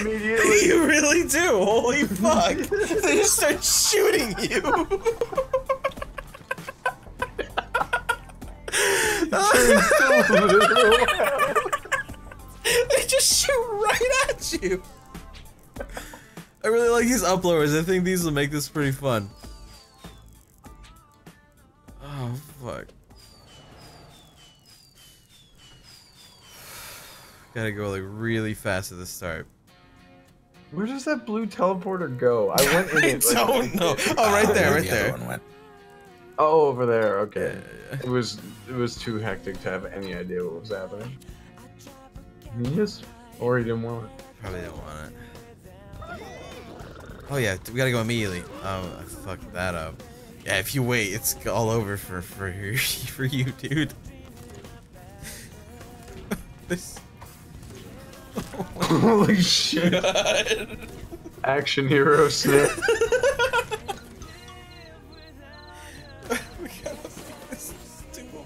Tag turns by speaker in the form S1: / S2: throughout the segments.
S1: immediately.
S2: you really do. Holy fuck! they just start shooting you. they just shoot right at you. I really like these uploaders. I think these will make this pretty fun. Oh fuck. Gotta go like really fast at the start.
S1: Where does that blue teleporter go? I went in
S2: I
S1: it. like-
S2: don't know. Oh, right there, right
S3: the
S2: there.
S1: Oh, over there. Okay.
S2: Yeah,
S1: It was it was too hectic to have any idea what was happening. Yes. Or he didn't want it.
S2: Probably don't want it. Oh yeah, we gotta go immediately. Oh, I fucked that up. Yeah, if you wait, it's all over for for for you, dude.
S1: Holy shit.
S2: God.
S1: Action hero snip.
S2: we gotta make this doable.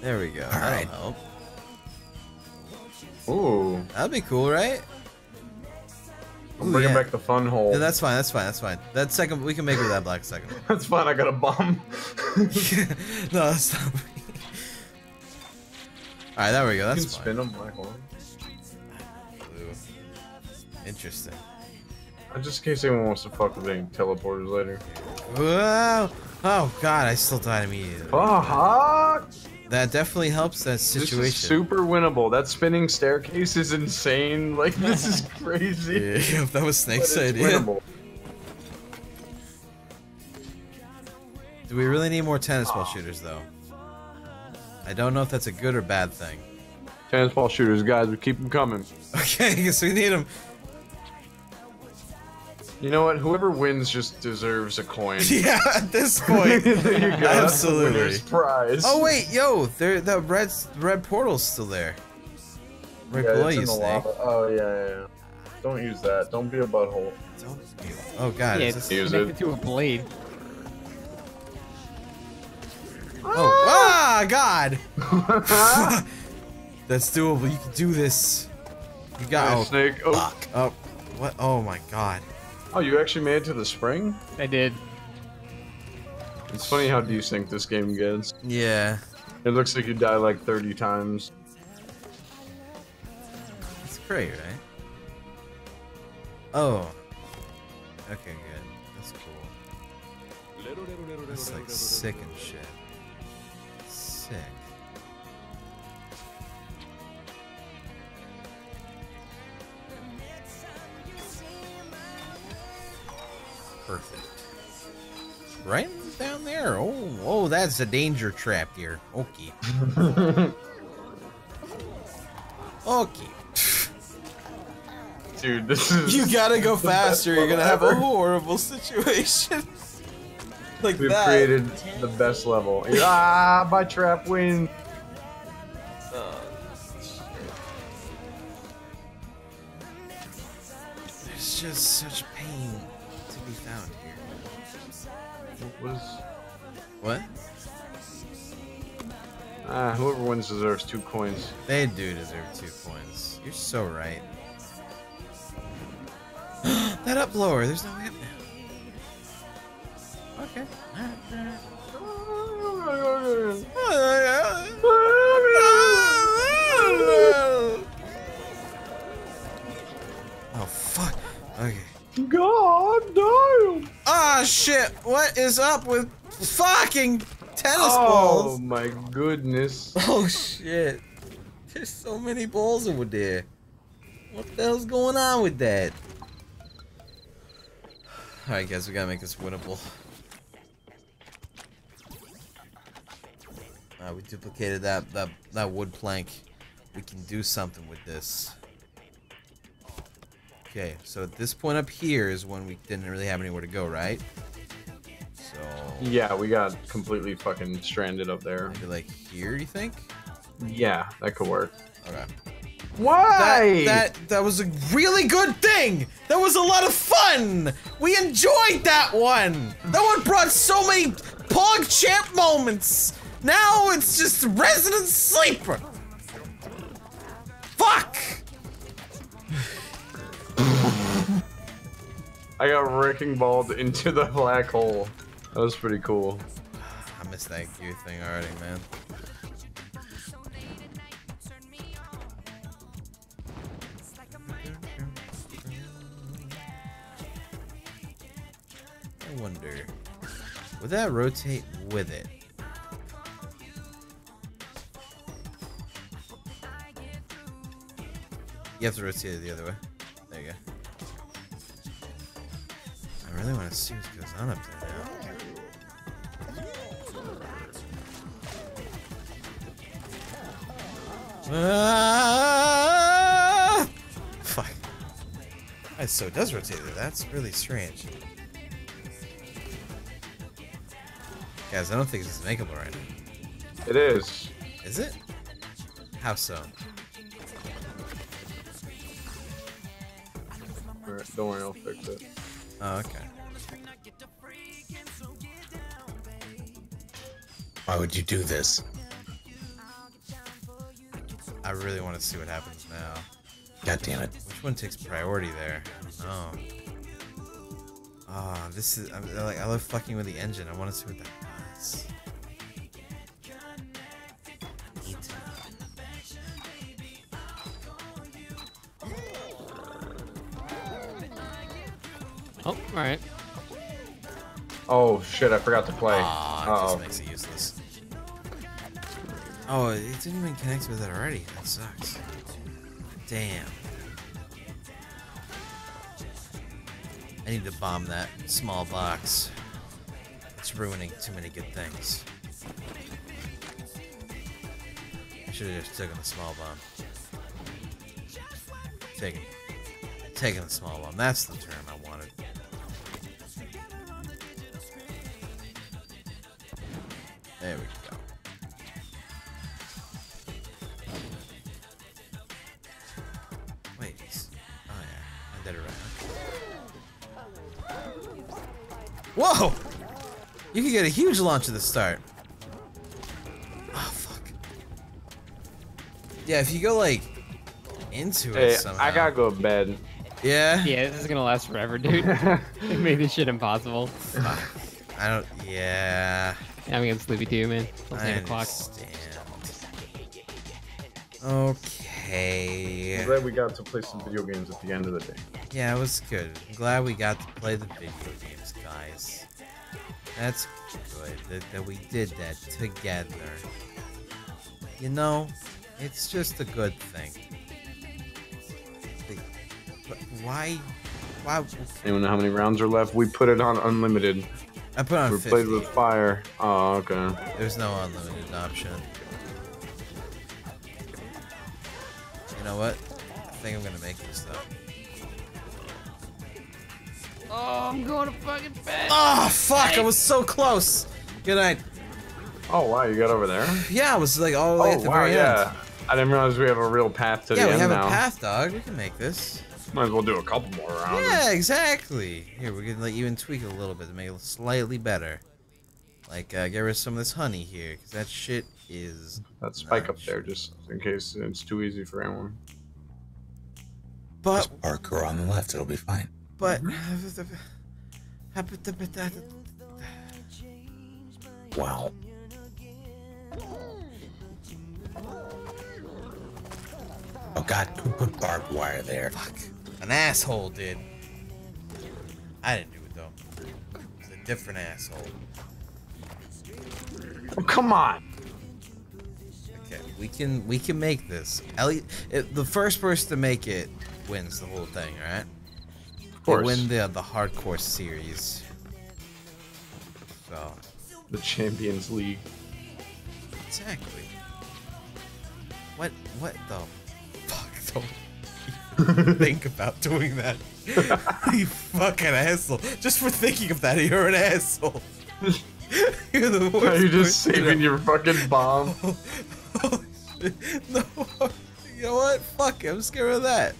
S2: There we go. That'll
S3: right.
S2: help.
S1: Ooh.
S2: That'd be cool, right?
S1: I'm
S2: Ooh,
S1: bringing
S2: yeah.
S1: back the fun hole.
S2: Yeah, that's fine. That's fine. That's fine. That second, we can make it with that black second.
S1: That's fine. I got a bomb.
S2: no, that's not. All right, there we go. That's you
S1: can
S2: fine.
S1: spin a black hole.
S2: Interesting.
S1: Uh, Just in case anyone wants to fuck with any teleporters later.
S2: Whoa! Oh god, I still died immediately.
S1: Fuck!
S2: That definitely helps that situation.
S1: This is super winnable. That spinning staircase is insane. Like this is crazy.
S2: Yeah, if that was Snake's idea.
S1: winnable.
S2: Do we really need more tennis ball shooters though? I don't know if that's a good or bad thing.
S1: Tennis ball shooters, guys, we keep them coming.
S2: Okay, guess we need them.
S1: You know what? Whoever wins just deserves a coin.
S2: Yeah, at this point.
S1: there you go. That's the
S2: Absolutely.
S1: winner's prize.
S2: Oh wait, yo, there the red red portal's still there. Right
S1: Yeah,
S2: below
S1: it's
S2: you,
S1: in the
S2: Snake.
S1: lava. Oh yeah, yeah, yeah. Don't use that. Don't be a butthole.
S2: Don't you- Oh god,
S4: yeah,
S2: is
S4: it's
S2: this...
S1: Use
S4: connected
S1: it.
S4: to a blade.
S2: Oh, ah, god! That's doable. You can do this. You got.
S1: Alright,
S2: Oh,
S1: snake. Oh.
S2: fuck. Oh, what? Oh my god.
S1: Oh, you actually made it to the spring?
S4: I did.
S1: It's funny how desync this game gets.
S2: Yeah.
S1: It looks like you die like 30 times.
S2: It's great, right? Oh. Okay, good. That's cool. That's like sick and shit. Sick. Perfect. Right down there. Oh, oh, that's a danger trap here. Okay. Okay.
S1: Dude, this is.
S2: You gotta go faster. You're gonna have a horrible situation. like
S1: We've
S2: that.
S1: created the best level. ah, my trap win.
S2: There's just such
S1: What was?
S2: What?
S1: Ah, whoever wins deserves two coins.
S2: They do deserve two coins. You're so right. that up lower. There's no way up now. Okay. Oh fuck. Okay. Ah shit. What is up with fucking tennis
S1: Oh
S2: balls?
S1: Oh my goodness.
S2: Oh shit. There's so many balls over there. What the hell's going on with that? Alright guys, we gotta make this winnable. Uh, we duplicated that, that that wood plank. We can do something with this. Okay, so at this point up here is when we didn't really have anywhere to go, right? So
S1: Yeah, we got completely fucking stranded up there.
S2: maybe like here, you think?
S1: Yeah, that could work.
S2: Okay.
S1: Why?
S2: That, that that was a really good thing. That was a lot of fun. We enjoyed that one. That one brought so many Pog Champ moments. Now it's just Resident Sleeper.
S1: I got wrecking balled into the black hole. That was pretty cool.
S2: I missed that gear thing already, man. I wonder, would that rotate with it? You have to rotate it the other way. Really want to see what goes on up there now. Ah! Fuck. Alright, so it does rotate it. That's really strange. Guys, I don't think this is makeable right now.
S1: It is.
S2: Is it? How so?
S1: Don't worry, I'll fix it.
S2: Oh, okay.
S3: Why would you do this?
S2: I really want to see what happens now.
S3: God damn it.
S2: Which one takes priority there? Oh. don't know. Ah, this is I, I like I love fucking with the engine. I want to see what that does. Need to know.
S4: Oh, alright.
S1: Oh shit, I forgot to play.
S2: Aw, it
S1: Uh-oh.
S2: Oh, it didn't even connect with it already. That sucks. Damn. I need to bomb that small box. It's ruining too many good things. I should have just taken the small bomb. Taking, taking the small bomb. That's the term I wanted. There we go. Whoa! You can get a huge launch at the start. Oh fuck. Yeah, if you go like into it somehow.
S1: I gotta go to bed.
S2: Yeah.
S4: Yeah, this is gonna last forever, dude. they made this shit impossible.
S2: Fuck. I don't. Yeah.
S4: Yeah, I'm getting sleepy too, man. It's
S2: I
S4: 8 o'clock.
S2: understand. Okay.
S1: I'm glad we got to play some video games at the end of the day.
S2: Yeah, it was good. I'm glad we got to play the video games, guys. That's good that, that we did that together. You know, it's just a good thing. But why? Why?
S1: Anyone know how many rounds are left? We put it on unlimited.
S2: I put on
S1: We
S2: 50.
S1: played with fire. Oh, okay.
S2: There's no unlimited option. You know what? I think I'm gonna make this though.
S4: Oh, I'm going to fucking bed.
S2: Oh fuck! I was so close. Good night.
S1: Oh wow, you got over there.
S2: Yeah, I was like all the way
S1: Oh
S2: at the
S1: wow,
S2: very
S1: yeah.
S2: end.
S1: I didn't realize we have a real path to
S2: Yeah,
S1: the
S2: we
S1: end
S2: have
S1: now.
S2: a path, dog. We can make this.
S1: Might as well do a couple more rounds.
S2: Yeah, exactly. Here, we're gonna let you even tweak it a little bit to make it slightly better. Like, uh, get rid of some of this honey here, because that shit is.
S1: That spike up there, just in case it's too easy for anyone.
S2: But,
S3: Just parkour on the left, it'll be fine.
S2: But. Mm-hmm.
S3: Wow. Oh god, who put barbed wire there?
S2: Fuck. An asshole did. I didn't do it though. It was a different asshole.
S1: Oh, come on.
S2: Okay, we can we can make this. Ellie, the first person to make it wins the whole thing, right?
S1: Course.
S2: They win the the hardcore series. So
S1: The Champions League.
S2: exactly. What what the fuck? Don't think about doing that. you fucking asshole. Just for thinking of that, you're an asshole. you're the worst.
S1: Are you just saving your fucking bomb?
S2: Oh, shit. No, You know what? Fuck it. I'm scared of that.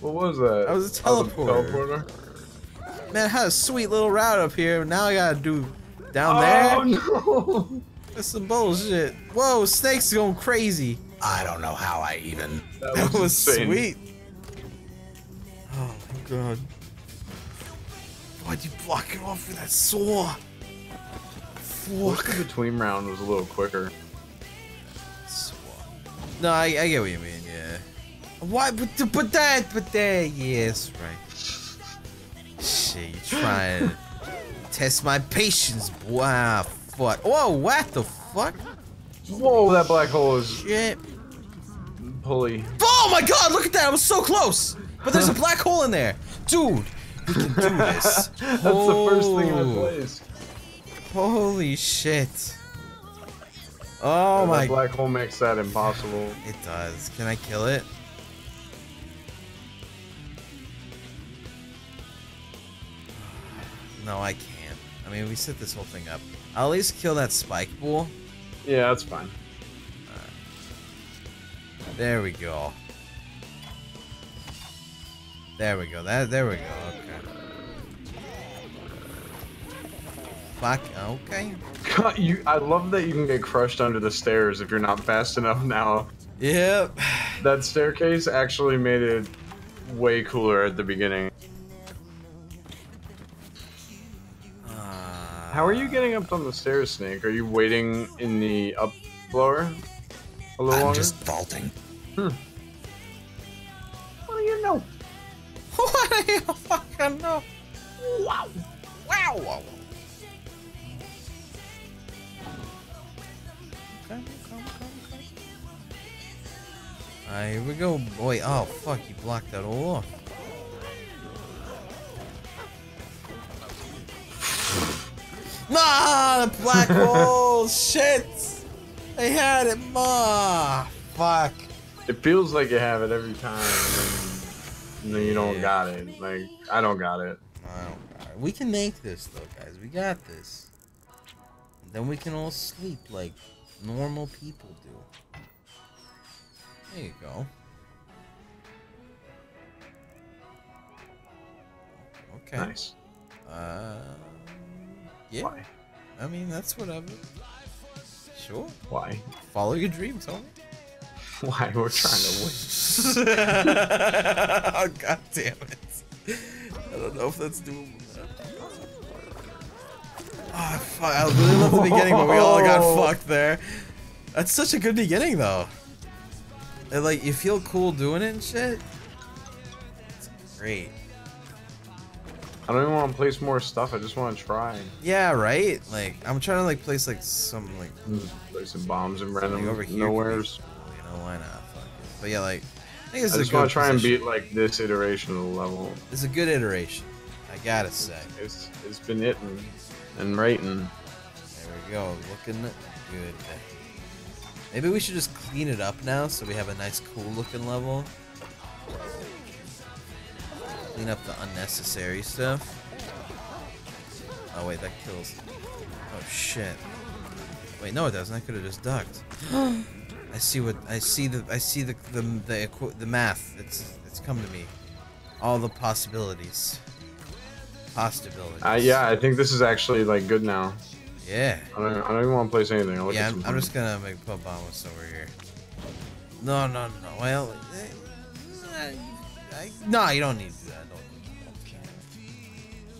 S1: What was that?
S2: That was a teleporter.
S1: teleporter?
S2: Man, I had a sweet little route up here. Now I gotta do down there.
S1: Oh
S2: there.
S1: no!
S2: That's some bullshit. Whoa, snake's going crazy.
S3: I don't know how I even.
S2: That was
S1: insane.
S2: sweet. Oh my god. Why'd you block it off with that saw? Fuck.
S1: the between round was a little quicker.
S2: Saw. No, I, I get what you mean. Why? But, but that, but that, yes, right. Shit, you trying to test my patience, boy. Ah, fuck. Whoa, what the fuck?
S1: Whoa, that black hole is
S2: Shit.
S1: pulley.
S2: Oh my god, look at that! I was so close! But there's a black hole in there! Dude, we can do this.
S1: That's the first thing I
S2: Oh.
S1: placed.
S2: Holy shit. Oh my
S1: black hole makes that impossible.
S2: It does. Can I kill it? No, I can't. I mean, we set this whole thing up. I'll at least kill that spike bull.
S1: Yeah, that's fine.
S2: There we go. There we go. That there we go. Okay. Fuck. Okay.
S1: God, you, I love that you can get crushed under the stairs if you're not fast enough now.
S2: Yep.
S1: That staircase actually made it way cooler at the beginning. How are you getting up on the stairs, Snake? Are you waiting in the up floor a little
S3: I'm
S1: longer?
S3: just vaulting. Hmm.
S1: What do you know?
S2: what do you fucking know? Wow. Wow. wow. Okay, come, come, come. Alright, here we go, boy. Oh, fuck, you blocked that all off. Nah, the black hole! Shit! I had it, ma! Fuck.
S1: It feels like you have it every time, and then, and then you don't
S2: Yeah.
S1: got it. Like I don't got it.
S2: I don't got it. We can make this though, guys. We got this. Then we can all sleep like normal people do. There you go. Okay.
S1: Nice.
S2: Uh, yeah.
S1: Why?
S2: I mean, that's whatever. Sure.
S1: Why?
S2: Follow your dreams, homie.
S1: Why? We're trying to win.
S2: oh, God damn it. I don't know if that's doable. Oh, fuck. I really love the beginning, but we all got fucked there. That's such a good beginning, though. And, like, you feel cool doing it and shit. It's great.
S1: I don't even want to place more stuff. I just want to try.
S2: Yeah, right? Like, I'm trying to, like, place, like, some, like, hmm,
S1: Placing bombs and random
S2: over here. could be You know, why not? Fuck it. But yeah, like, I think this
S1: I
S2: is
S1: just want to try and beat like this iteration of the level.
S2: It's a good iteration. I gotta say.
S1: It's it's been hitting and rating.
S2: There we go. Looking good. Maybe we should just clean it up now so we have a nice cool looking level. Clean up the unnecessary stuff. Oh wait, that kills. Oh shit. Wait, no it doesn't. I could have just ducked. I see what I see the I see the the the, equi- the math. It's it's come to me. All the possibilities. Possibilities.
S1: Uh, yeah, I think this is actually like good now.
S2: Yeah.
S1: I don't, I don't even want to place anything. I'll
S2: yeah, I'm, I'm just gonna make put bombs over here. No, no, no. Well, eh, eh, I, no, you don't need to do that. Don't.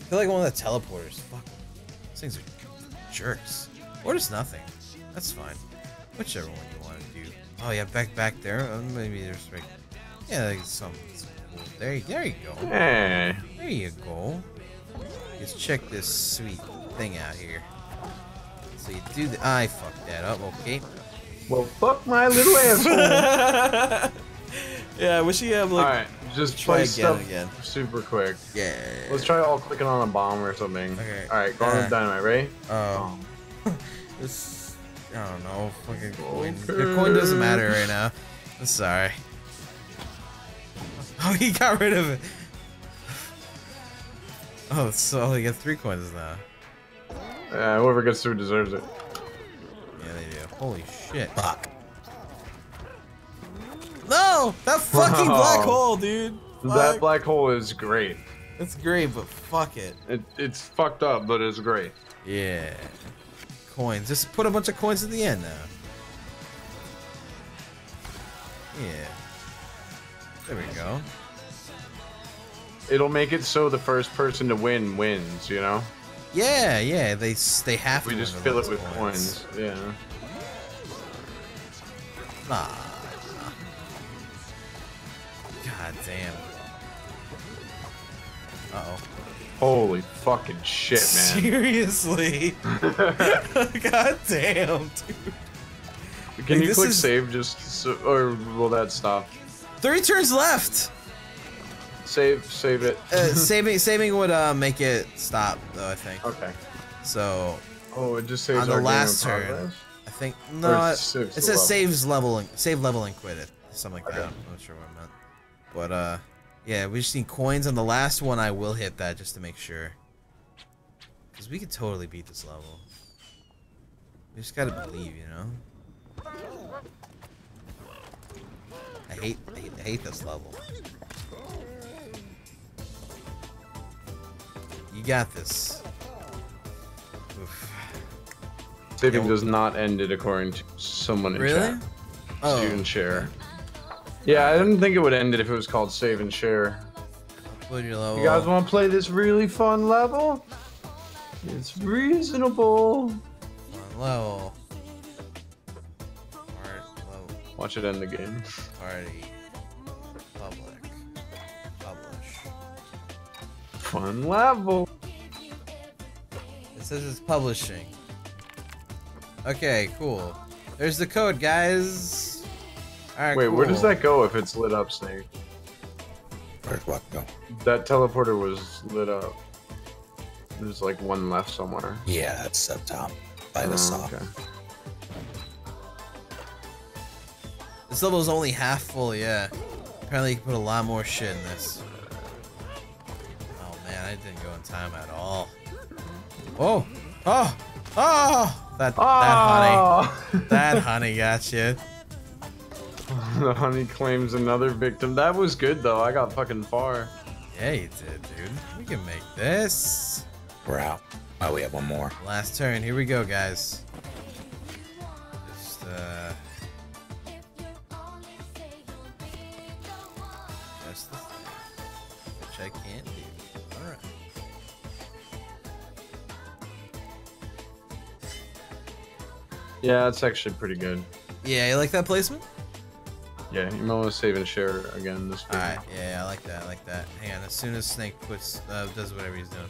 S2: I feel like one of the teleporters. Fuck. These things are jerks. Or just nothing. That's fine. Whichever one you want to do. Oh yeah, back back there. Uh, maybe there's like, yeah, like some. some cool. There, you- there you go.
S1: Hey,
S2: There you go. Let's check this sweet thing out here. So you do the. I fucked that up. Okay.
S1: well, fuck my little asshole.
S2: Yeah, I wish you have
S1: all right, just
S2: try
S1: place
S2: again,
S1: stuff
S2: again.
S1: super quick.
S2: Yeah.
S1: Let's try all clicking on a bomb or something.
S2: Okay,
S1: All right, go on
S2: uh,
S1: with dynamite, ready?
S2: Um. this. I don't know. Fucking coin.
S1: Okay.
S2: Your coin doesn't matter right now. I'm sorry. Oh, he got rid of it. Oh, so I only got three coins now.
S1: Uh, whoever gets through deserves it.
S2: Yeah, they do. Holy shit.
S3: Fuck.
S2: No! That fucking black hole, dude.
S1: That black hole is great.
S2: It's great, but fuck it.
S1: It, it's fucked up, but it's great.
S2: Yeah. Coins. Just put a bunch of coins at the end now. Yeah. There we go.
S1: It'll make it so the first person to win wins, you know?
S2: Yeah, yeah. They they have to.
S1: We just fill it with coins. Yeah.
S2: Nah. Damn. Uh oh.
S1: Holy fucking shit, man.
S2: Seriously. God damn, dude.
S1: Can
S2: Like,
S1: you click
S2: is-
S1: save just so, or will that stop?
S2: Three turns left.
S1: Save, save it.
S2: Uh, saving saving would uh, make it stop though. I think.
S1: okay.
S2: So
S1: Oh, it just saves
S2: On the last turn.
S1: progress?
S2: I think no.
S1: it
S2: It,
S1: saves
S2: it
S1: the
S2: says
S1: level.
S2: saves leveling, save leveling quit it. Something like that. I'm not sure what I meant. But uh, yeah, we just need coins on the last one. I will hit that just to make sure. Cause we could totally beat this level. We just gotta believe, you know. I hate, I hate, I hate this level. You got this. Oof.
S1: Saving does not end it according to someone in
S2: Really?
S1: chat.
S2: Oh,
S1: You can share. Yeah, I didn't think it would end it if it was called save and share.
S2: put your level.
S1: You guys want to play this really fun level? It's reasonable.
S2: One level. Part level.
S1: Watch it end the game.
S2: Party. Public. Publish.
S1: Fun level.
S2: It says it's publishing. Okay, cool. There's the code, guys. Alright,
S1: Wait, where does that go if it's lit up, Snake?
S3: Where's what go?
S1: That teleporter was lit up. There's like one left somewhere.
S3: Yeah, that's up top by the
S1: Oh,
S3: saw.
S1: okay.
S2: This level's only half full, yeah. Apparently you can put a lot more shit in this. Oh man, I didn't go in time at all. Oh! Oh! Oh! That, that honey.
S1: Ah!
S2: That honey got you.
S1: the honey claims another victim. That was good though. I got fucking far.
S2: Yeah, you did, dude. We can make this.
S3: We're out. Oh, we have one more.
S2: Last turn. Here we go, guys. Just, uh... Just the thing. Which I can't do. Alright.
S1: Yeah, that's actually pretty good.
S2: Yeah, you like that placement?
S1: Yeah, you might want to save and share again this video.
S2: Alright, yeah, yeah, I like that, I like that. Hang on, as soon as Snake puts, uh, does whatever he's doing.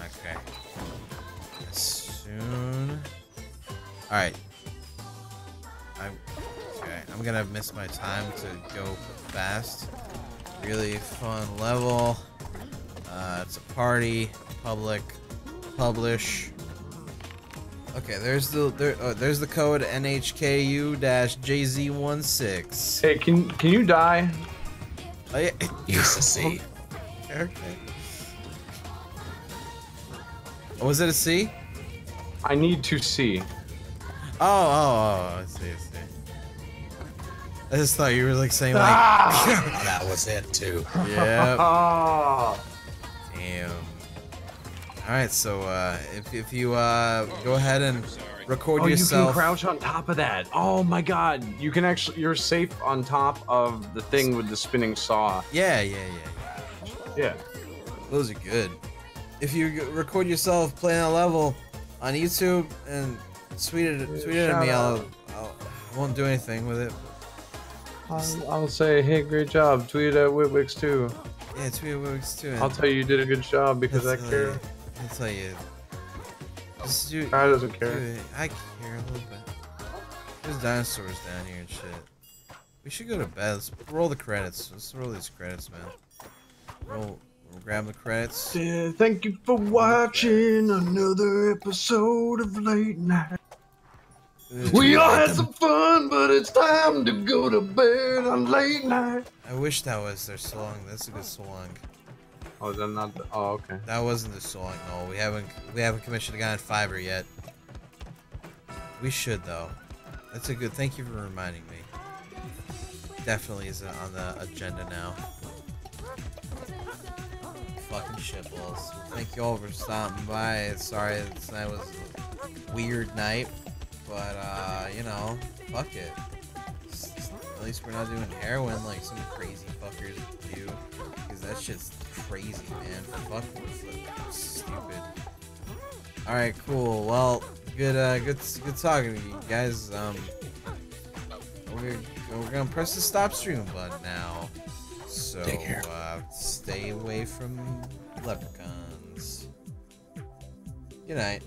S2: Okay. As soon... Alright. I'm... Okay, I'm gonna miss my time to go fast. Really fun level. Uh, it's a party, public, publish. Okay, there's the there, oh, there's the code NHKU-JZ16.
S1: Hey, can can you die?
S2: Oh, yeah.
S3: Use the C.
S2: Okay. Oh, was it a C?
S1: I need to see.
S2: Oh, oh, oh, I see, I see. I just thought you were like saying like,
S1: Ah!
S3: that was it too.
S2: yeah,
S1: Ah!
S2: damn. All right, so uh, if if you uh go ahead and record
S1: Oh, you can crouch on top of that. Oh my god, you can actually you're safe on top of the thing with the spinning saw.
S2: yeah, yeah, yeah, yeah. Those are good. If you record yourself playing a level on YouTube and tweet it, tweet it at me, I'll, I'll I will not do anything with it.
S1: I'll, I'll say, hey, great job. Tweet at Whitwicks too.
S2: Yeah, tweet it works too.
S1: I'll tell you you did a good job because I
S2: That's, uh,
S1: care.
S2: I'll tell you. Just do,
S1: Kyle doesn't care.
S2: it. I care a little bit. There's dinosaurs down here and shit. We should go to bed. Let's roll the credits. Let's roll these credits, man. Roll, we'll grab the credits.
S1: Yeah, thank you for watching another episode of Late Night. We all had some fun, but it's time to go to bed on late night.
S2: I wish that was their song. That's a good song.
S1: Oh, is that not? The, oh, okay.
S2: That wasn't the song. No, we haven't. We haven't commissioned a guy on Fiverr yet. We should though. That's a good. Thank you for reminding me. definitely is on the agenda now. Fucking shitballs. Thank you all for stopping by. Sorry tonight was a weird night, but uh, you know, fuck it. At least we're not doing heroin like some crazy fuckers do, because that shit's crazy, man. Fuck with stupid. All right, cool. Well, good, uh, good, good talking to you guys. Um, we're we're gonna press the stop stream button now. So uh, stay away from leprechauns. Good night.